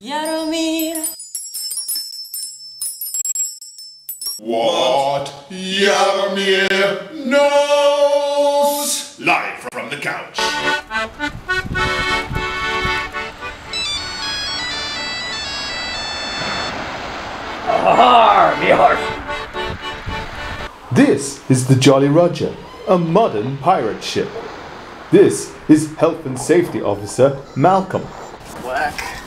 Jaromir. What Jaromir knows! Live from the couch. This is the Jolly Roger, a modern pirate ship. This is Health and Safety Officer Malcolm. work.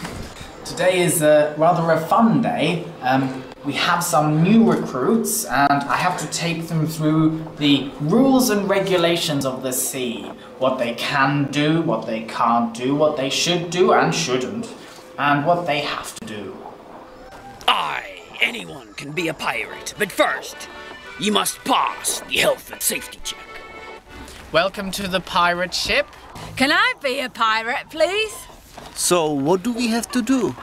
Today is uh, rather a fun day. Um, we have some new recruits, and I have to take them through the rules and regulations of the sea. What they can do, what they can't do, what they should do and shouldn't, and what they have to do. Aye, anyone can be a pirate, but first, you must pass the health and safety check. Welcome to the pirate ship. Can I be a pirate, please? So, what do we have to do?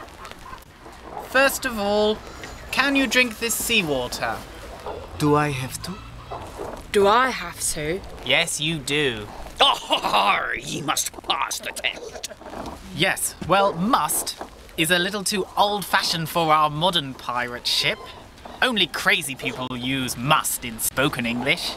First of all, can you drink this seawater? Do I have to? Do I have to? Yes, you do. Ah, ye must pass the test. Yes, well, must is a little too old fashioned for our modern pirate ship. Only crazy people use must in spoken English.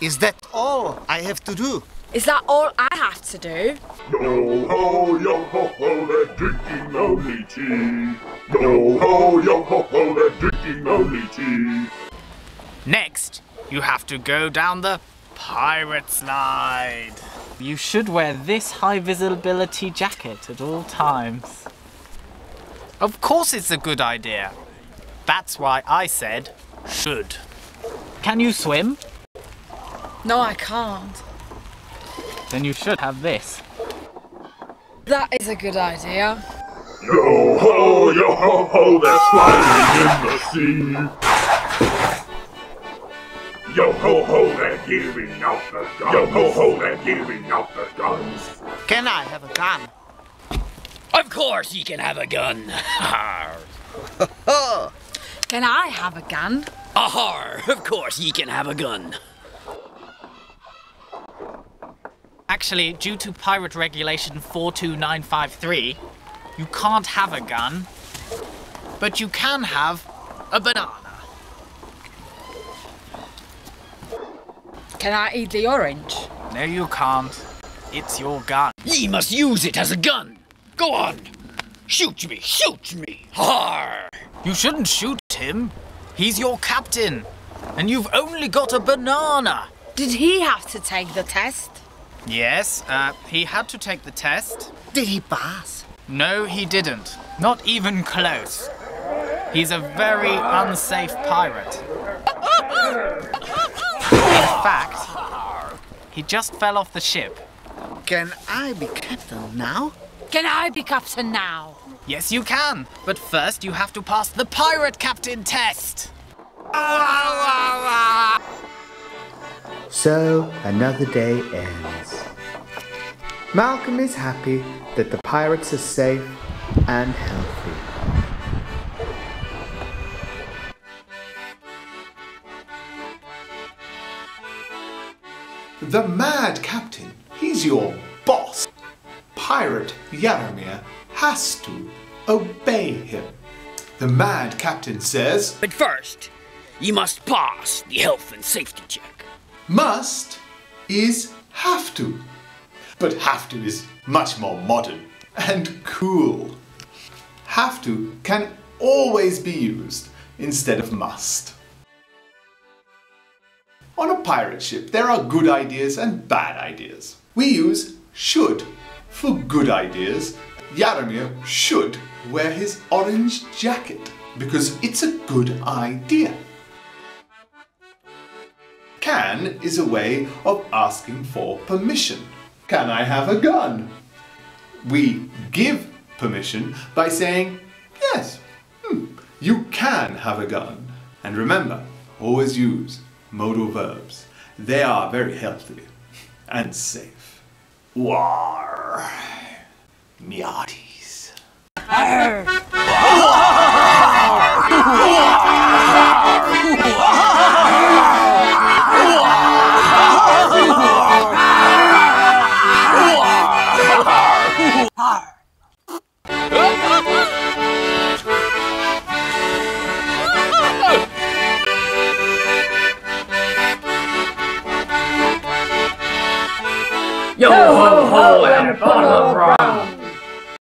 Is that all I have to do? Is that all I have to do? Yo ho, yo ho ho, they're drinking only tea. Yo ho, yo ho ho, they're drinking only tea. Next, you have to go down the pirate slide. You should wear this high visibility jacket at all times. Of course, it's a good idea. That's why I said should. Can you swim? No, I can't. Then you should have this. That is a good idea. Yo ho, yo ho ho, they're sliding in the sea. Yo ho ho, they're giving out the guns. Yo ho ho, they're giving out the guns. Can I have a gun? Of course, ye can have a gun. Can I have a gun? Ahar, of course, ye can have a gun. Actually, due to Pirate Regulation 42953, you can't have a gun, but you can have a banana. Can I eat the orange? No, you can't. It's your gun. Ye must use it as a gun. Go on. Shoot me, shoot me. Har! You shouldn't shoot him. He's your captain. And you've only got a banana. Did he have to take the test? Yes, uh, he had to take the test. Did he pass? No, he didn't. Not even close. He's a very unsafe pirate. In fact, he just fell off the ship. Can I be captain now? Can I be captain now? Yes, you can. But first, you have to pass the pirate captain test. So another day ends. Malcolm is happy that the pirates are safe and healthy. The Mad Captain, he's your boss. Pirate Jaromir has to obey him. The Mad Captain says, But first, ye must pass the health and safety check. must is have to. But have to is much more modern and cool. Have to can always be used instead of must. On a pirate ship, there are good ideas and bad ideas. We use should for good ideas. Jaromir should wear his orange jacket because it's a good idea. Can is a way of asking for permission. Can I have a gun? We give permission by saying, yes, hmm, you can have a gun. And remember, always use modal verbs. They are very healthy and safe. War. Meaties. Yo ho ho and a bottle of rum.